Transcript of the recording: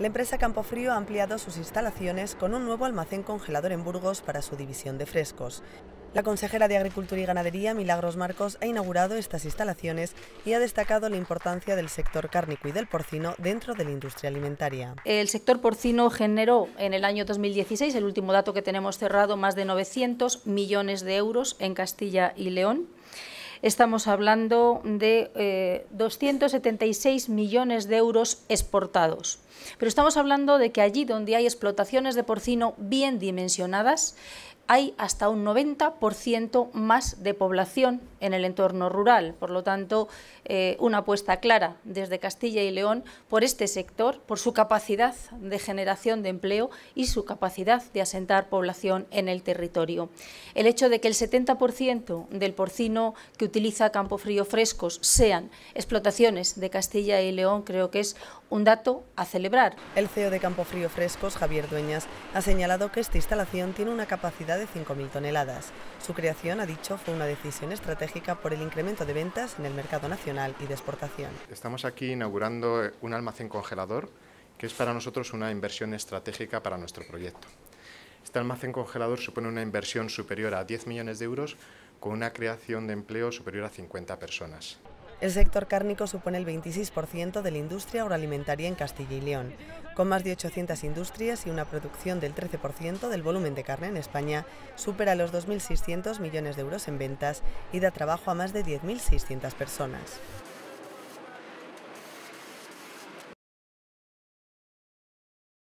La empresa Campofrío ha ampliado sus instalaciones con un nuevo almacén congelador en Burgos para su división de frescos. La consejera de Agricultura y Ganadería, Milagros Marcos, ha inaugurado estas instalaciones y ha destacado la importancia del sector cárnico y del porcino dentro de la industria alimentaria. El sector porcino generó en el año 2016, el último dato que tenemos cerrado, más de 900 millones de euros en Castilla y León. Estamos hablando de 276 eh, millones de euros exportados. Pero estamos hablando de que allí donde hay explotaciones de porcino bien dimensionadas, hay hasta un 90% más de población en el entorno rural. Por lo tanto, eh, una apuesta clara desde Castilla y León por este sector, por su capacidad de generación de empleo y su capacidad de asentar población en el territorio. El hecho de que el 70% del porcino que utiliza Campo Frío frescos sean explotaciones de Castilla y León creo que es un dato a celebrar. El CEO de Campo Frío Frescos, Javier Dueñas, ha señalado que esta instalación tiene una capacidad de 5.000 toneladas. Su creación, ha dicho, fue una decisión por el incremento de ventas en el mercado nacional y de exportación. Estamos aquí inaugurando un almacén congelador que es para nosotros una inversión estratégica para nuestro proyecto. Este almacén congelador supone una inversión superior a 10 millones de euros con una creación de empleo superior a 50 personas. El sector cárnico supone el 26% de la industria agroalimentaria en Castilla y León. Con más de 800 industrias y una producción del 13% del volumen de carne en España, supera los 2.600 millones de euros en ventas y da trabajo a más de 10.600 personas.